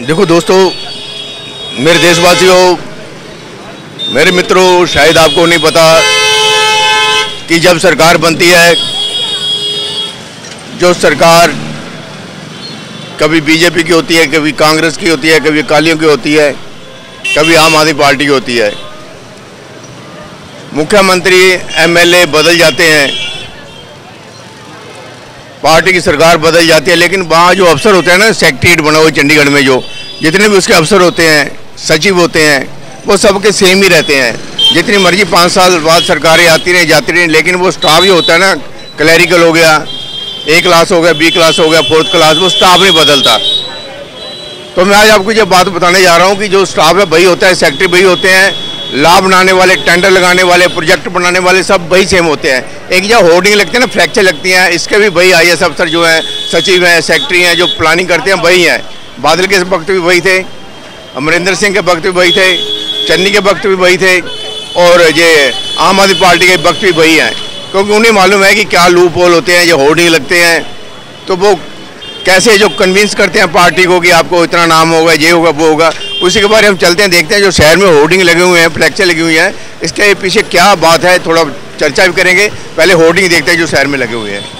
देखो दोस्तों, मेरे देशवासियों, मेरे मित्रों, शायद आपको नहीं पता कि जब सरकार बनती है, जो सरकार कभी बीजेपी की होती है, कभी कांग्रेस की होती है, कभी अकालियों की होती है, कभी आम आदमी पार्टी की होती है। मुख्यमंत्री, एमएलए बदल जाते हैं। पार्टी की सरकार बदल जाती है, लेकिन वहाँ जो अफसर होते हैं ना सेक्रेटरीट बना हुआ चंडीगढ़ में जो, जितने भी उसके अफसर होते हैं, सचिव होते हैं, वो सबके सेम ही रहते हैं। जितनी मर्ज़ी पाँच साल बाद सरकारें आती रही, जाती रही, लेकिन वो स्टाफ जो होता है ना क्लैरिकल हो गया ए क्लास हो गया बी क्लास हो गया फोर्थ क्लास वो स्टाफ नहीं बदलता। तो मैं आज आपको ये बात बताने जा रहा हूँ कि जो स्टाफ है वही होता है सेक्रेटरी वही होते हैं लाभ बनाने वाले, टेंडर लगाने वाले, प्रोजेक्ट बनाने वाले सब वही सेम होते हैं। एक जो होर्डिंग लगती है ना फ्रैक्चर लगती हैं, इसके भी वही आई एस अफसर जो हैं, सचिव हैं सेक्रेटरी हैं, जो प्लानिंग करते हैं, वही हैं। बादल के वक्त भी वही थे, अमरिंदर सिंह के वक्त भी वही थे, चन्नी के वक्त भी वही थे, और ये आम आदमी पार्टी के वक्त भी वही हैं। क्योंकि उन्हें मालूम है कि क्या लूप होल होते हैं जो होर्डिंग लगते हैं तो वो कैसे जो कन्विंस करते हैं पार्टी को कि आपको इतना नाम होगा, ये होगा, वो होगा, उसी के बारे में हम चलते हैं, देखते हैं जो शहर में होर्डिंग लगे हुए हैं फ्लैक्चर लगी हुई हैं। इसके पीछे क्या बात है, थोड़ा चर्चा भी करेंगे। पहले होर्डिंग देखते हैं जो शहर में लगे हुए हैं।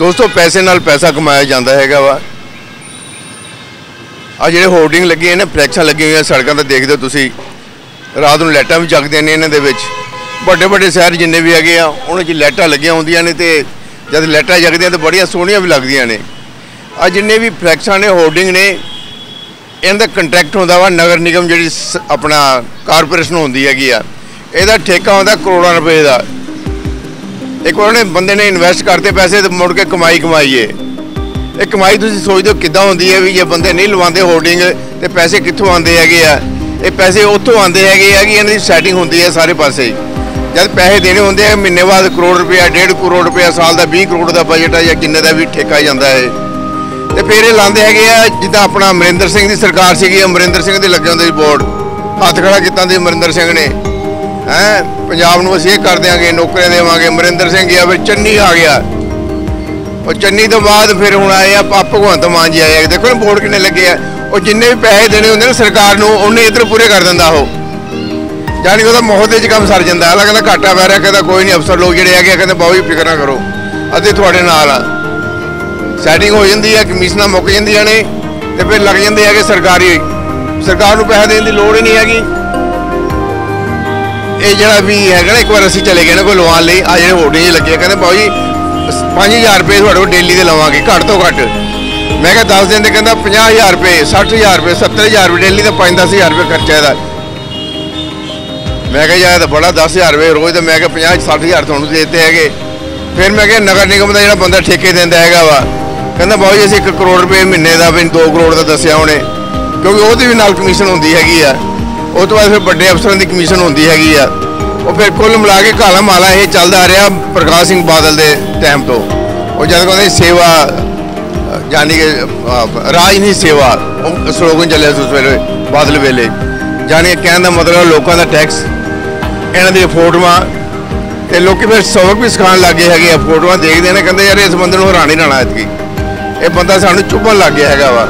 ਦੋਸਤੋ, ਪੈਸੇ ਨਾਲ ਪੈਸਾ ਕਮਾਇਆ ਜਾਂਦਾ ਹੈਗਾ ਵਾ। ਆ ਜਿਹੜੇ ਹੋਰਡਿੰਗ ਲੱਗੇ ਨੇ, ਫਲੈਕਸਾਂ ਲੱਗੀਆਂ ਹੋਈਆਂ ਸੜਕਾਂ ਤੇ ਦੇਖਦੇ ਹੋ ਤੁਸੀਂ। ਰਾਤ ਨੂੰ ਲਾਈਟਾਂ ਵੀ ਜਗਦੀਆਂ ਨੇ ਇਹਨਾਂ ਦੇ ਵਿੱਚ। ਵੱਡੇ ਵੱਡੇ ਸ਼ਹਿਰ ਜਿੰਨੇ ਵੀ ਹੈਗੇ ਆ, ਉਹਨਾਂ 'ਚ ਲਾਈਟਾਂ ਲੱਗੀਆਂ ਹੁੰਦੀਆਂ ਨੇ ਤੇ ਜਦ ਲਾਈਟਾਂ ਜਗਦੀਆਂ ਤਾਂ ਬੜੀਆਂ ਸੋਹਣੀਆਂ ਵੀ ਲੱਗਦੀਆਂ ਨੇ। ਆ ਜਿੰਨੇ ਵੀ ਫਲੈਕਸਾਂ ਨੇ ਹੋਰਡਿੰਗ ਨੇ, ਇਹਨਾਂ ਦਾ ਕੰਟਰੈਕਟ ਹੁੰਦਾ ਵਾ, ਨਗਰ ਨਿਗਮ ਜਿਹੜੀ ਸ- ਆਪਣਾ ਕਾਰਪੋਰੇਸ਼ਨ ਹੁੰਦੀ ਹੈਗੀ ਆ। ਇਹਦਾ ਠੇਕਾ ਹੁੰਦਾ ਕਰੋੜਾਂ ਰੁਪਏ ਦਾ। ਇੱਕ ਉਹਨੇ ਬੰਦੇ ਨੇ ਇਨਵੈਸਟ ਕਰਤੇ ਪੈਸੇ ਤੇ ਮੁੜ ਕੇ ਕਮਾਈ ਕਮਾਈਏ। ਇਹ ਕਮਾਈ ਤੁਸੀਂ ਸੋਚਦੇ ਹੋ ਕਿੱਦਾਂ ਹੁੰਦੀ ਹੈ ਵੀ ਜੇ ਬੰਦੇ ਨਹੀਂ ਲਵਾਉਂਦੇ ਹੋਰਡਿੰਗ ਤੇ ਪੈਸੇ ਕਿੱਥੋਂ ਆਉਂਦੇ ਹੈਗੇ ਆ? ਇਹ ਪੈਸੇ ਉੱਥੋਂ ਆਉਂਦੇ ਹੈਗੇ ਆ ਕਿ ਇਹਨਾਂ ਦੀ ਸੈਟਿੰਗ ਹੁੰਦੀ ਹੈ ਸਾਰੇ ਪਾਸੇ ਜਦ ਪੈਸੇ ਦੇਣੇ ਹੁੰਦੇ ਆ, ਮਹੀਨੇ ਬਾਅਦ ਕਰੋੜ ਰੁਪਇਆ 1.5 ਕਰੋੜ ਰੁਪਇਆ, ਸਾਲ ਦਾ 20 ਕਰੋੜ ਦਾ ਬਜਟ ਆ ਜਾਂ ਕਿੰਨੇ ਦਾ ਵੀ ਠੇਕਾ ਜਾਂਦਾ ਹੈ। ਤੇ ਫਿਰ ਇਹ ਲਾਉਂਦੇ ਹੈਗੇ ਆ, ਜਿੱਦਾਂ ਆਪਣਾ ਅਮਰਿੰਦਰ ਸਿੰਘ ਦੀ ਸਰਕਾਰ ਸੀਗੀ, ਅਮਰਿੰਦਰ ਸਿੰਘ ਦੇ ਲੱਗੇ ਹੁੰਦੇ ਸੀ ਬੋਰਡ ਹੱਥ ਖੜਾ ਕੀਤਾ ਦੇ ਅਮਰਿੰਦਰ ਸਿੰਘ ਨੇ। ਹੈ? ਪੰਜਾਬ ਨੂੰ ਅਸੀਂ ਇਹ ਕਰ ਦਿਆਂਗੇ ਨੌਕਰੀਆਂ ਦੇਵਾਂਗੇ। ਅਮਰਿੰਦਰ ਸਿੰਘ ਗਿਆ ਫਿਰ ਚੰਨੀ ਆ ਗਿਆ। ਉਹ ਚੰਨੀ ਤੋਂ ਬਾਅਦ ਫਿਰ ਹੁਣ ਆਏ ਆ ਪਾ ਭਗਵੰਤ ਮਾਨ ਜੀ ਆਏ ਆ। ਦੇਖੋ ਨਾ ਬੋਰਡ ਕਿੰਨੇ ਲੱਗੇ ਆ। ਉਹ ਜਿੰਨੇ ਵੀ ਪੈਸੇ ਦੇਣੇ ਹੁੰਦੇ ਨੇ ਸਰਕਾਰ ਨੂੰ ਉਹਨੇ ਇਧਰ ਪੂਰੇ ਕਰ ਦਿੰਦਾ ਉਹ। ਜਾਨੀ ਉਹਦਾ ਮੋਹਦੇ 'ਚ ਕੰਮ ਸਰ ਜਾਂਦਾ ਅਗਲਾ ਕਹਿੰਦਾ ਘਾਟਾ ਪੈ ਰਿਹਾ ਕਹਿੰਦਾ ਕੋਈ ਨਹੀਂ ਅਫਸਰ ਲੋਕ ਜਿਹੜੇ ਹੈਗੇ ਆ, ਕਹਿੰਦੇ ਬਾਬੂ ਜੀ ਫਿਕਰ ਨਾ ਕਰੋ। ਅਸੀਂ ਤੁਹਾਡੇ ਨਾਲ ਆ। ਸੈਟਿੰਗ ਹੋ ਜਾਂਦੀ ਹੈ ਕਮਿਸ਼ਨਾਂ ਮੁੱਕ ਜਾਂਦੀਆਂ ਨੇ ਤੇ ਫਿਰ ਲੱਗ ਜਾਂਦੇ ਹੈਗੇ ਸਰਕਾਰੀ। ਸਰਕਾਰ ਨੂੰ ਪੈਸੇ ਦੇਣ ਦੀ ਲੋੜ ਹੀ ਨਹੀਂ ਹੈਗੀ। ਇਹ ਜਿਹੜਾ ਵੀ ਹੈਗਾ ਨਾ ਇੱਕ ਵਾਰ ਅਸੀਂ ਚਲੇ ਗਏ ਨਾ ਕੋਈ ਲਵਾਉਣ ਲਈ ਆ ਜਿਹੜੇ ਹੋਰਡਿੰਗ ਜਿਹੇ ਲੱਗੇ ਆ, ਕਹਿੰਦੇ ਬਾਬੂ ਜੀ 5000 ਰੁਪਏ ਤੁਹਾਡੇ ਕੋਲ ਡੇਲੀ ਦੇ ਲਵਾਂਗੇ ਘੱਟ ਤੋਂ ਘੱਟ। ਮੈਂ ਕਿਹਾ 10 ਦਿਨ ਦੇ ਕਹਿੰਦਾ 50000 ਰੁਪਏ 60000 ਰੁਪਏ 70000 ਰੁਪਏ ਡੇਲੀ ਦਾ 5-10000 ਰੁਪਏ ਖਰਚਾ ਇਹਦਾ। ਮੈਂ ਕਿਹਾ ਯਾਰ ਇਹ ਤਾਂ ਬੜਾ 10000 ਰੁਪਏ ਰੋਜ਼ ਤੇ ਮੈਂ ਕਿਹਾ 50 60000 ਤੁਹਾਨੂੰ ਦੇ ਦਿੱਤੇ ਹੈਗੇ। ਫਿਰ ਮੈਂ ਕਿਹਾ ਨਗਰ ਨਿਗਮ ਦਾ ਜਿਹੜਾ ਬੰਦਾ ਠੇਕੇ ਦਿੰਦਾ ਹੈਗਾ ਵਾ ਕਹਿੰਦਾ ਬਾਬੂ ਜੀ ਅਸੀਂ 1 ਕਰੋੜ ਰੁਪਏ ਮਹੀਨੇ ਦਾ ਵੀ 2 ਕਰੋੜ ਦਾ ਦੱਸਿਆ ਉਹਨੇ ਕਿਉਂਕਿ ਉਹਦੀ ਵੀ ਨਾਲ ਕਮਿਸ਼ਨ ਹੁੰਦੀ ਹੈਗੀ ਆ। ਉਹ ਤੋਂ ਬਾਅਦ ਫਿਰ ਵੱਡੇ ਅਫਸਰਾਂ ਦੀ ਕਮਿਸ਼ਨ ਹੁੰਦੀ ਹੈਗੀ ਆ। ਉਹ ਫਿਰ ਕੁੱਲ ਮਿਲਾ ਕੇ ਕਾਲਾ ਮਾਲਾ ਇਹ ਚੱਲਦਾ ਰਿਹਾ ਪ੍ਰਕਾਸ਼ ਸਿੰਘ ਬਾਦਲ ਦੇ ਟਾਈਮ ਤੋਂ। ਉਹ ਜਦ ਕਹਿੰਦੇ ਸੇਵਾ ਅ, ਯਾਨੀ ਕਿ ਅ, ਰਾਜ ਨਹੀਂ ਸੇਵਾ ਉਹ ਸਲੋਗਨ ਚੱਲਿਆ ਸੀ ਉਸ ਵੇਲੇ ਬਾਦਲ ਵੇਲੇ। ਯਾਨੀ ਕਿ ਕਹਿਣ ਦਾ ਮਤਲਬ ਲੋਕਾਂ ਦਾ ਟੈਕਸ ਇਹਨਾਂ ਦੀਆਂ ਫੋਟੋਆਂ। ਤੇ ਲੋਕੀ ਫਿਰ ਸਬਕ ਵੀ ਸਿਖਾਉਣ ਲੱਗੇ ਹੈਗੇ ਆ ਫੋਟੋਆਂ ਦੇਖਦੇ ਨੇ ਕਹਿੰਦੇ ਯਾਰ ਇਸ ਬੰਦੇ ਨੂੰ ਹਰਾਣੀ ਨਾ ਐਤਕੀ। ਇਹ ਬੰਦਾ ਸਾਨੂੰ ਚੁੱਭਣ ਲੱਗ ਗਿਆ ਹੈਗਾ ਵਾ।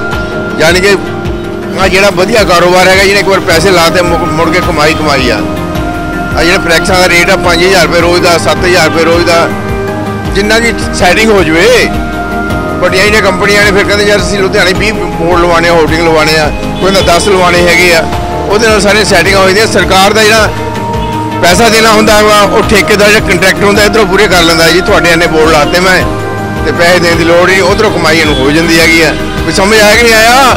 ਯਾਨੀ ਕਿ ਆ ਜਿਹੜਾ ਵਧੀਆ ਕਾਰੋਬਾਰ ਹੈਗਾ, ਜਿਹਨੇ ਇੱਕ ਵਾਰ ਪੈਸੇ ਲਾਤੇ ਮੁੜ ਮੁੜ ਕੇ ਕਮਾਈ ਕਮਾਈ ਆ। ਆ ਜਿਹੜਾ ਫਲੈਕਸਾਂ ਦਾ ਰੇਟ ਆ 5000 ਰੁਪਏ ਰੋਜ਼ ਦਾ 7000 ਰੁਪਏ ਰੋਜ਼ ਦਾ, ਜਿੰਨਾ ਦੀ ਸੈਟਿੰਗ ਹੋ ਜਵੇ। ਵੱਡੀਆਂ ਜਿਹੜੀਆਂ ਕੰਪਨੀਆਂ ਨੇ ਫਿਰ ਕਹਿੰਦੇ ਯਾਰ, ਅਸੀਂ ਲੁਧਿਆਣੇ 20 ਬੋਰਡ ਲਵਾਣੇ ਆ ਹੋਰਡਿੰਗ ਲਵਾਣੇ ਆ, ਕੋਈ ਨਾ 10 ਲਵਾਣੇ ਹੈਗੇ ਆ। ਉਹਦੇ ਨਾਲ ਸਾਰੇ ਸੈਟਿੰਗਾਂ ਹੋ ਜਾਂਦੀਆਂ ਸਰਕਾਰ ਦਾ ਜਿਹੜਾ ਪੈਸਾ ਦੇਣਾ ਹੁੰਦਾ ਵਾ, ਉਹ ਠੇਕੇਦਾਰ ਜਿਹੜਾ ਕੰਟਰੈਕਟ ਹੁੰਦਾ, ਇਧਰੋਂ ਪੂਰੇ ਕਰ ਲੈਂਦਾ ਜੀ, ਤੁਹਾਡੇ ਇਹਨੇ ਬੋਰਡ ਲਾਤੇ ਮੈਂ, ਤੇ ਪੈਸੇ ਦੇਣ ਦੀ ਲੋੜ ਨਹੀਂ ਉਧਰੋਂ ਕਮਾਈ ਇਹਨੂੰ ਹੋ ਜਾਂਦੀ ਹੈਗੀ ਆ। ਵੀ ਸਮਝ ਆਇਆ ਕਿ ਨਹੀਂ ਆਇਆ?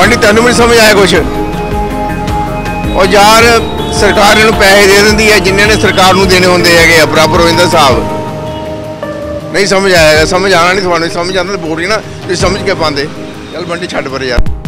ਮੰਡੀ ਤੈਨੂੰ ਵੀ ਨੀ ਸਮਝ ਆਇਆ ਕੁਛ। ਉਹ ਯਾਰ ਸਰਕਾਰ ਇਹਨੂੰ ਪੈਸੇ ਦੇ ਦਿੰਦੀ ਹੈ, ਜਿੰਨੇ ਨੇ ਸਰਕਾਰ ਨੂੰ ਦੇਣੇ ਹੁੰਦੇ ਹੈਗੇ ਆ, ਬਰਾਬਰ ਹੋ ਜਾਂਦਾ ਹਿਸਾਬ। ਨਹੀਂ ਸਮਝ ਆਇਆ ਸਮਝ ਆਣਾ ਨਹੀਂ, ਤੁਹਾਨੂੰ ਸਮਝ ਆਉਂਦਾ ਤਾਂ ਬੋਲ ਹੀ ਨਾ, ਤੁਸੀਂ ਸਮਝ ਕੇ ਪਾਉਂਦੇ। ਚੱਲ ਮੰਡੀ ਛੱਡ ਪਰ ਯਾਰ।